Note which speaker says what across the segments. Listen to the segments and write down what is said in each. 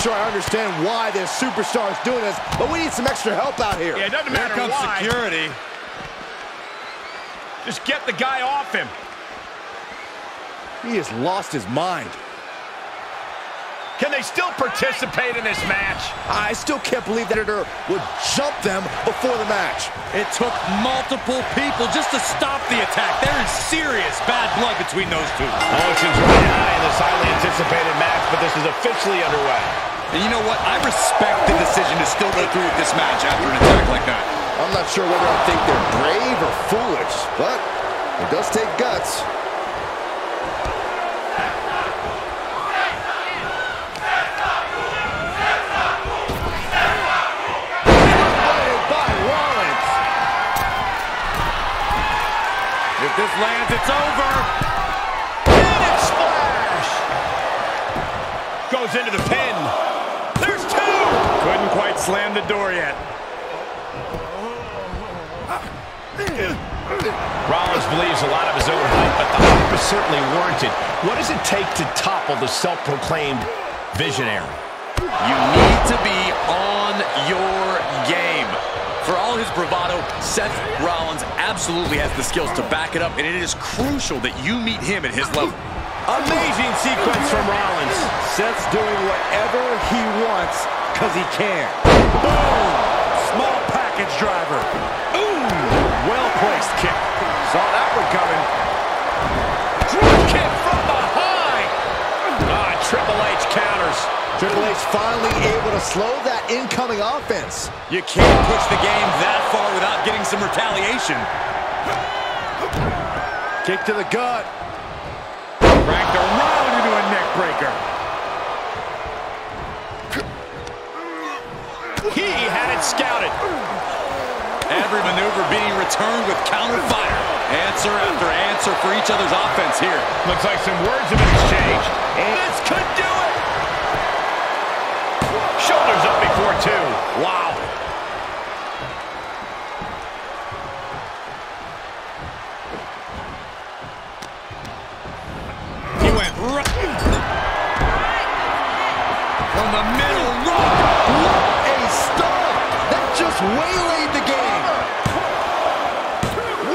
Speaker 1: sure I understand why this superstar is doing this, but we need some extra help out here.
Speaker 2: Yeah, it doesn't
Speaker 3: Here
Speaker 2: matter
Speaker 3: comes
Speaker 2: why.
Speaker 3: security.
Speaker 2: Just get the guy off him.
Speaker 1: He has lost his mind.
Speaker 2: Can they still participate in this match?
Speaker 1: I still can't believe that Editor would jump them before the match.
Speaker 3: It took multiple people just to stop the attack. There is serious bad blood between those two.
Speaker 2: Emotions running high in this highly anticipated match, but this is officially underway.
Speaker 3: And you know what? I respect the decision to still go through with this match after an attack like that.
Speaker 1: I'm not sure whether I think they're brave or foolish, but it does take guts. Played by Rollins.
Speaker 3: If this lands, it's over.
Speaker 2: Phoenix splash! Goes into the pin. There's two!
Speaker 3: Couldn't quite slam the door yet.
Speaker 2: Rollins believes a lot of his own hype, but the hype is certainly warranted. What does it take to topple the self-proclaimed visionary?
Speaker 3: You need to be on your game. For all his bravado, Seth Rollins absolutely has the skills to back it up, and it is crucial that you meet him at his level.
Speaker 2: Amazing sequence from Rollins.
Speaker 1: Seth's doing whatever he wants because he can.
Speaker 3: Boom! Small package driver. Ooh! Well-placed kick. Saw that one coming.
Speaker 2: Drop kick from behind. Ah, Triple H counters.
Speaker 1: Triple H finally able to slow that incoming offense.
Speaker 3: You can't push the game that far without getting some retaliation.
Speaker 1: Kick to the gut.
Speaker 3: Cranked around into a neck breaker.
Speaker 2: He had it scouted.
Speaker 3: Every maneuver being returned with counter fire. Answer after answer for each other's offense here.
Speaker 2: Looks like some words have been exchanged. And this could do it. Two. Wow.
Speaker 3: He went right from the middle rope.
Speaker 1: A Stomp! That just waylaid the game.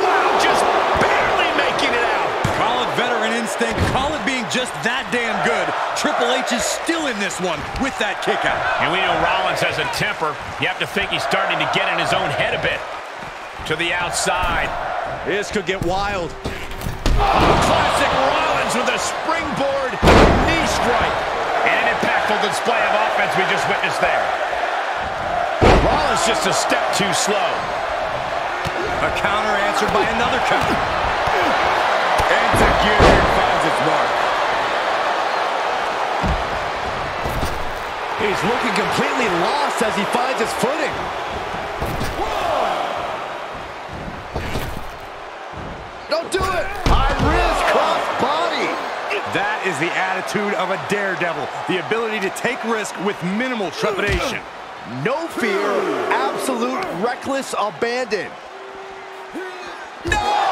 Speaker 2: Wow, just barely making it out.
Speaker 3: Call it veteran instinct. Call it being just that damn good. Triple H is still in this one with that kick out.
Speaker 2: And we know Rollins has a temper. You have to think he's starting to get in his own head a bit. To the outside.
Speaker 1: This could get wild.
Speaker 2: Classic Rollins with a springboard knee strike. And an impactful display of offense we just witnessed there. Rollins just a step too slow.
Speaker 3: A counter answered by another counter. Enzuigiri finds its mark.
Speaker 1: He's looking completely lost as he finds his footing. Don't do it! High risk cross body.
Speaker 3: That is the attitude of a daredevil. The ability to take risk with minimal trepidation.
Speaker 1: No fear, absolute reckless abandon.
Speaker 2: No!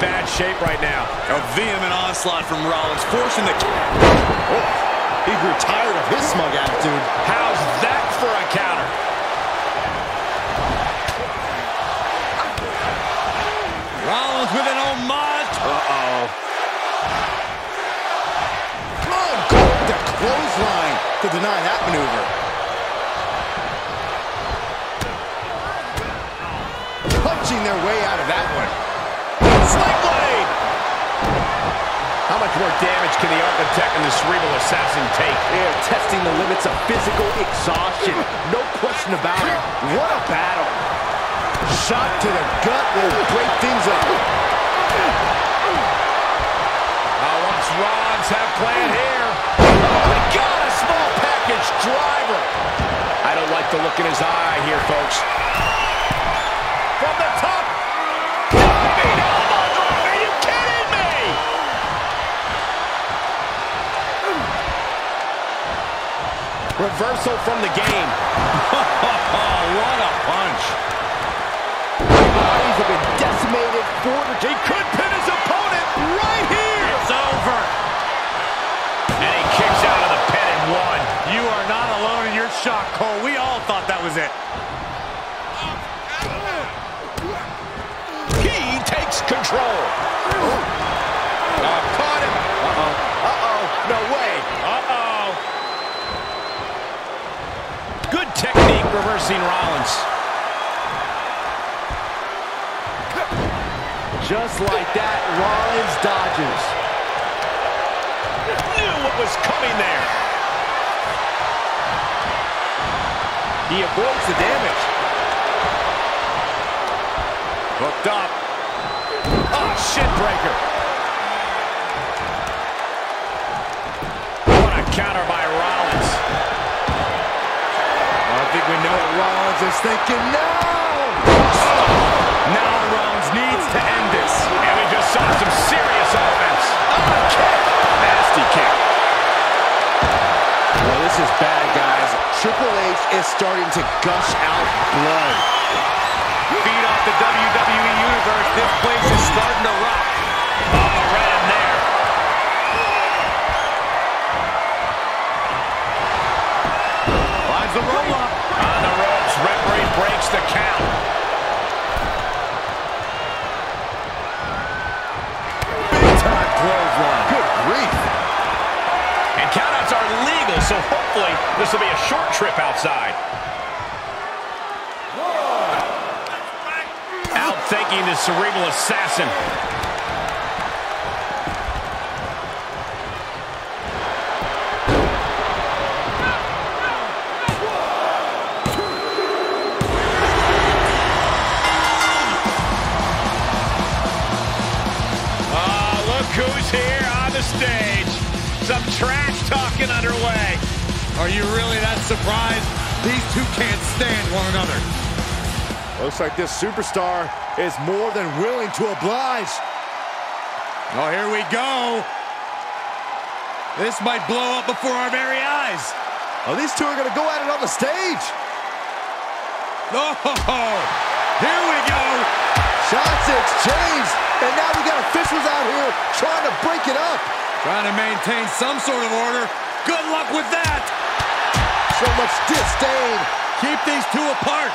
Speaker 2: Bad shape right now.
Speaker 3: A vehement onslaught from Rollins, forcing the...
Speaker 1: Oh, he grew tired of his smug attitude.
Speaker 2: How's that for a counter?
Speaker 3: Rollins with an homage.
Speaker 1: Uh-oh. Oh, Uncorked the clothesline to deny that maneuver. Punching their way out of that one.
Speaker 2: Sling blade! How much more damage can the Architect and the Cerebral Assassin take?
Speaker 1: They're testing the limits of physical exhaustion. No question about it. What a battle. Shot to the gut will break things up.
Speaker 2: Oh, what's Rollins have planned here? Oh, we got a small package driver. I don't like the look in his eye here, folks. Reversal from the game.
Speaker 3: what a punch.
Speaker 1: Bodies have been decimated. Four
Speaker 2: he could pin his opponent right here.
Speaker 3: It's over. And he
Speaker 2: kicks out of the pin and one.
Speaker 3: You are not alone in your shock, Cole. We all thought that was it.
Speaker 2: He takes control. Technique Rollins.
Speaker 1: Just like that, Rollins dodges.
Speaker 2: Knew what was coming there.
Speaker 1: He avoids the damage.
Speaker 2: Hooked up. Oh, shin breaker. What a counter by
Speaker 1: we know what Rollins is thinking now.
Speaker 2: Now Rollins needs to end this. And we just saw some serious offense. Oh, kick. Nasty kick.
Speaker 1: Well, this is bad, guys. Triple H is starting to gush out blood.
Speaker 2: Feed off the WWE Universe. This place is so hopefully this will be a short trip outside. Outthinking the cerebral assassin. Ah, look who's here on the stage. Some trash talking underway.
Speaker 3: Are you really that surprised? These two can't stand one another.
Speaker 1: Looks like this superstar is more than willing to oblige.
Speaker 3: Oh, here we go. This might blow up before our very eyes.
Speaker 1: Oh, these two are going to go at it on the stage.
Speaker 3: Oh, here we go.
Speaker 1: Shots exchanged. And now we got officials out here trying to break it up.
Speaker 3: Trying to maintain some sort of order. Good luck with that.
Speaker 1: So much disdain.
Speaker 3: Keep these two apart.